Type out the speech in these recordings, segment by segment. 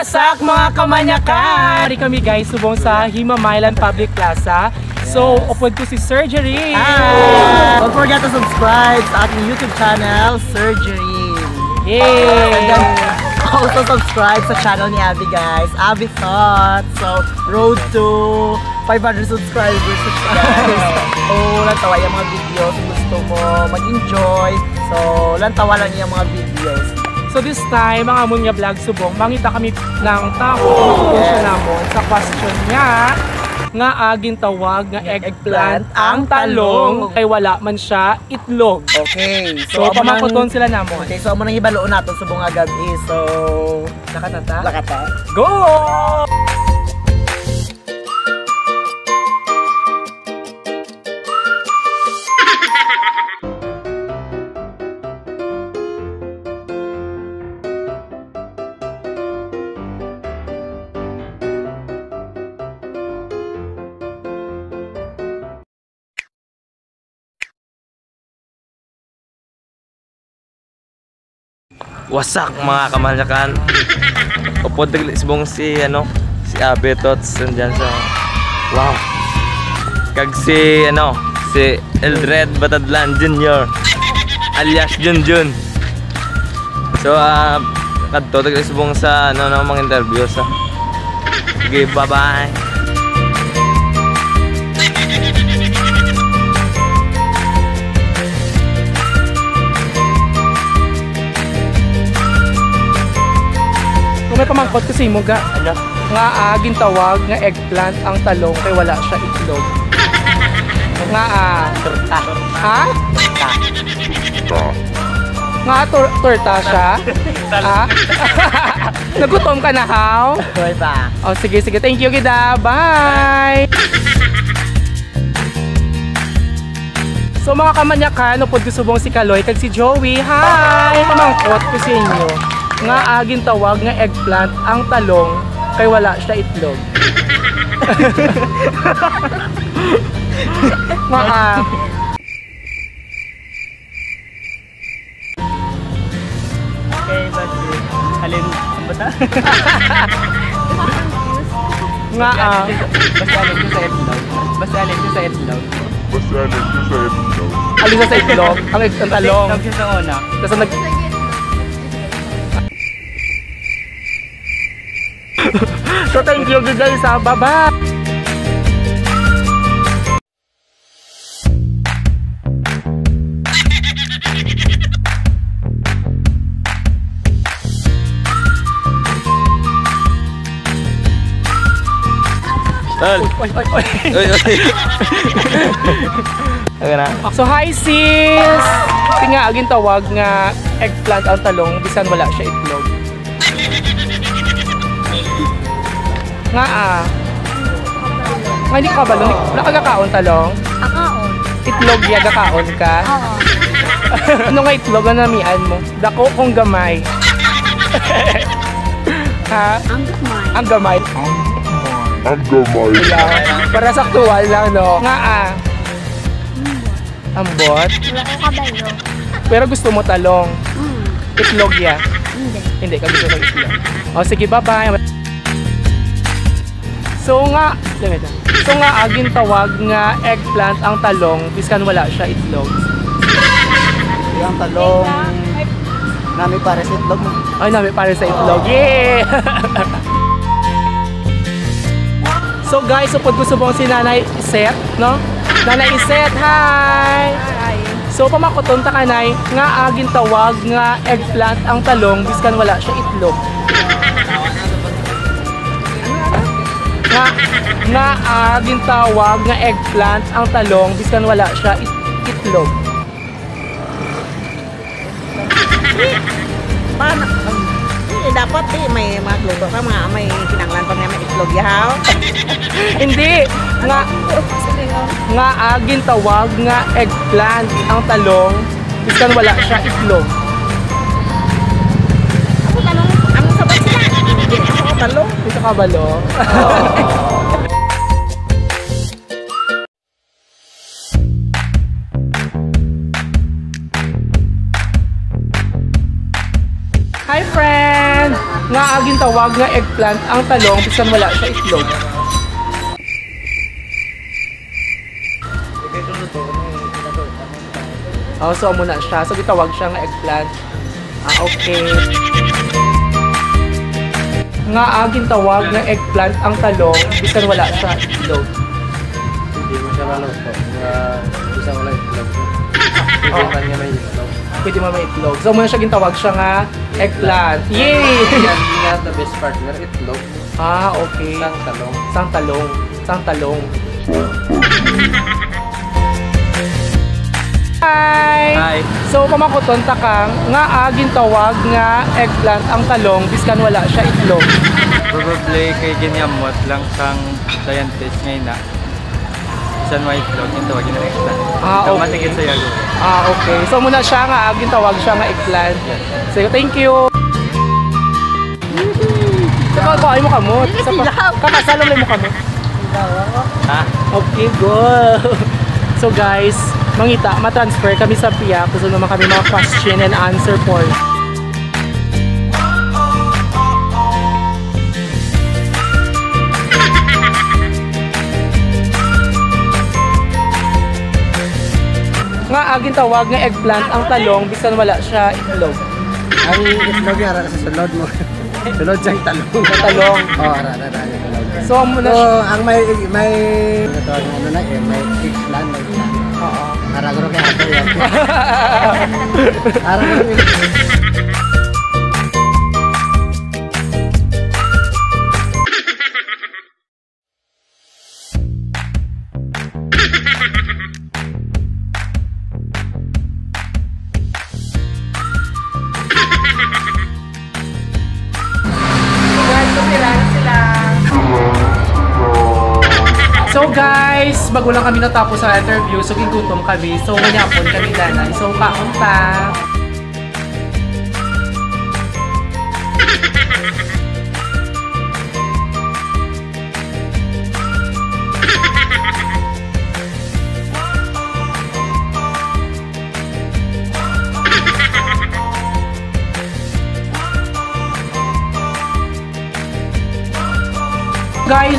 Wasak mga kamanyakan! Hari kami guys, subong sa Himamaylan Public Plaza. So, upod ko si Surgery. Hi! Don't forget to subscribe sa ating YouTube channel, Surgery. And then, Yay! also subscribe sa channel ni Abby guys, Abby Thoughts. So, road to 500 subscribers guys. so, lang tawa yung mga videos kung gusto mo mag-enjoy. So, lang tawa lang yung mga videos. So this time, mga amon nga vlog subong, mangita kami ng Yes. siya namon sa question niya nga aging tawag nga eggplant ang talong kay wala man siya itlog. Okay. So, nang- pamakoton sila namon. Okay, so amo nang ibaloon natin sa bunga gabi. So, Nakatata? lakata. Go! Wasak mga kamalyakan. Upod sibong si ano, si Abe Tots nandyan sa Wow. Kag si ano, si Eldred Batadlan Jr. alias Junjun. So ah kadto tagal sibong sa ano na mga interview sa Sige, bye-bye. May pamangkot kasi mo ga, ano, nga aging tawag nga eggplant ang talong kay wala siya itlog. Nga ah, Turta. ha? Nga tor- torta siya? ha? Nagutom ka na, how? Hoy ba? Oh, sige, sige. Thank you, Gida. Bye! So mga kamanyakan, upod ko subong si Kaloy kag si Joey. Hi! Pamangkot ko sa inyo. Nga aging tawag nga eggplant ang talong kay wala siya itlog. nga ah, Okay, but alin ba ta? nga ah. Basta alin sa itlog. Basta alin ko sa itlog. Alisa sa itlog, ang, ang talong. Itlog siya sa una. Tapos nag... so thank you guys ha. Bye-bye! Tol. Oy, na. So hi sis! Kasi nga aging tawag nga eggplant ang talong bisan wala siya itlog. Nga ah. Nga hindi ka balong. Wala ka gakaon talong? Akaon. Itlog ya gakaon ka? Oo. ano nga itlog ang namian mo? Dako kong gamay. ha? Ang gamay. Ang gamay. Ang gamay. Yeah. Para saktual lang no. Nga ah. Ambot. Wala ko kabalo. Pero gusto mo talong. Hmm. Itlog ya. Hindi. Hindi ka gusto ng itlog. O sige, bye-bye. So nga, lamit. So nga aging tawag nga eggplant ang talong biskan wala siya itlog. Yung talong nami para sa itlog mo. Ay, namin para sa itlog. Yeah! so guys, upod ko subong si Nanay Iset, no? Nanay Iset, hi! Hi! So pamakoton ta kanay nga aging tawag nga eggplant ang talong biskan wala siya itlog. Nga nga aging tawag nga eggplant ang talong biskan wala siya it- itlog. Paano? Eh, dapat eh, may magluto ka, mga may kinanglan pa nga may itlog yahaw. Hindi nga nga aging tawag nga eggplant ang talong biskan wala siya itlog. Talong. Ito ka balo? Hi friend! Nga aging gintawag nga eggplant ang talong bisan wala siya itlog. Oh, so amo na siya. So gitawag siya nga eggplant. Ah, okay. Nga ah, gintawag nga eggplant ang talong bisan wala siya itlog. Hindi mo siya maluto. Nga isang wala itlog. Oh. niya may itlog. Pwede mo may itlog. So muna siya gintawag siya nga eggplant. Yay! Yan nga the best partner, itlog. ah, okay. Isang talong. Sang talong. Sang talong. Hi! Hi. So, pamakuton ta kang nga agin tawag nga eggplant ang talong biskan wala siya itlog. Probably kay ginyamot lang sang scientist ngayon na. Isan may itlog, yung tawagin na extra. Ah, Ikaw okay. matigit sa yago. Ah, okay. So, muna siya nga agin tawag siya nga eggplant. So, thank you. Saka ko ay mo kamot. Sa Kakasalong mo kamot. Ha? Okay, go. So guys, mangita, ma-transfer kami sa PIA. Gusto naman kami mga question and answer for. Nga aging tawag nga eggplant ang talong bisan wala siya itlog. Ang itlog nga ra sa sulod mo. sulod siyang talong. Ang talong. Oo, ra ra ra. So amo na So, siya. ang may may ito ano na eh, may eggplant, may plant. Oo. Aragro kaya ato yan. Aragro Guys, So guys, bago lang kami natapos sa interview, so gigutom kami. So manyapon kami danay. So kaon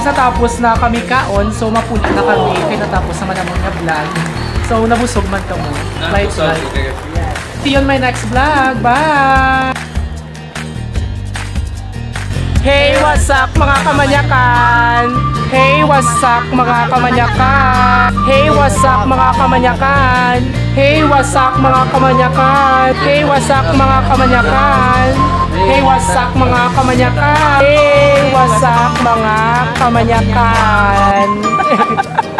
Guys, natapos na kami kaon. So mapuna na kami. Kaya natapos naman ang mga vlog. So nabusog man ka mo. Right, right. See you on my next vlog. Bye! Hey, what's up mga kamanyakan? Hey, what's up mga kamanyakan? Hey, what's up mga kamanyakan? Hey, what's up mga kamanyakan? Hey, what's up mga kamanyakan? Hey, what's up mga kamanyakan? Hey, what's up mga kamanyakan?